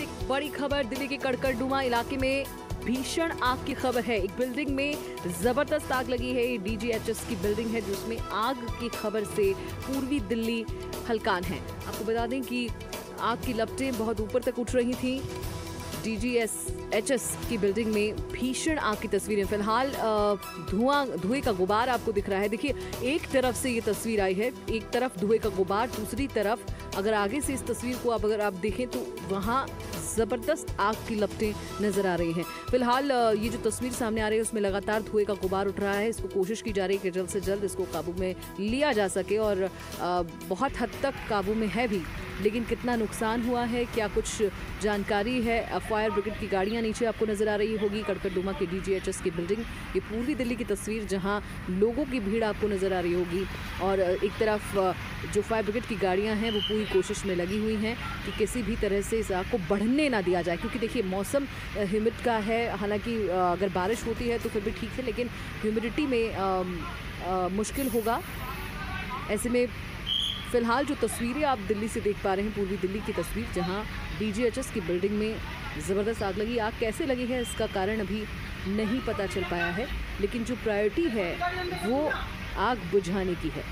एक बड़ी खबर दिल्ली के कड़कड़डुमा इलाके में भीषण आग की खबर है। एक बिल्डिंग में ज़बरदस्त आग लगी है। डीजीएचएस की बिल्डिंग है, जिसमें आग की खबर से पूर्वी दिल्ली हलकान है। आपको बता दें कि आग की लपटें बहुत ऊपर तक उठ रही थी। डीजीएस एचएस की बिल्डिंग में भीषण आग की तस्वीरें। फ़िलहाल धुआँ, धुएँ का गुबार आपको दिख रहा है। देखिए, एक तरफ़ से ये तस्वीर आई है, एक तरफ़ धुएँ का गुबार दूसरी तरफ़ अगर आगे से इस तस्वीर को आप, अगर आप देखें तो वहाँ ज़बरदस्त आग की लपटें नज़र आ रही हैं। फ़िलहाल ये जो तस्वीर सामने आ रही है, उसमें लगातार धुएँ का गुबार उठ रहा है। इसको कोशिश की जा रही है कि जल्द से जल्द इसको काबू में लिया जा सके और बहुत हद तक काबू में है भी। लेकिन कितना नुकसान हुआ है क्या कुछ जानकारी है? फायर ब्रिगेड की गाड़ियाँ नीचे आपको नज़र आ रही होगी कड़कड़डुमा की डीजीएचएस की बिल्डिंग ये पूर्वी दिल्ली की तस्वीर जहाँ लोगों की भीड़ आपको नज़र आ रही होगी। और एक तरफ़ जो फायर ब्रिगेड की गाड़ियाँ हैं वो पूरी कोशिश में लगी हुई हैं कि किसी भी तरह से इस आग को बढ़ने ना दिया जाए क्योंकि देखिए मौसम ह्यूमिड का है। हालाँकि अगर बारिश होती है तो फिर भी ठीक है लेकिन ह्यूमिडिटी में अम, अ, मुश्किल होगा। ऐसे में फ़िलहाल जो तस्वीरें आप दिल्ली से देख पा रहे हैं, पूर्वी दिल्ली की तस्वीर, जहाँ डीजीएचएस की बिल्डिंग में ज़बरदस्त आग लगी। आग कैसे लगी है, इसका कारण अभी नहीं पता चल पाया है, लेकिन जो प्रायोरिटी है, वो आग बुझाने की है।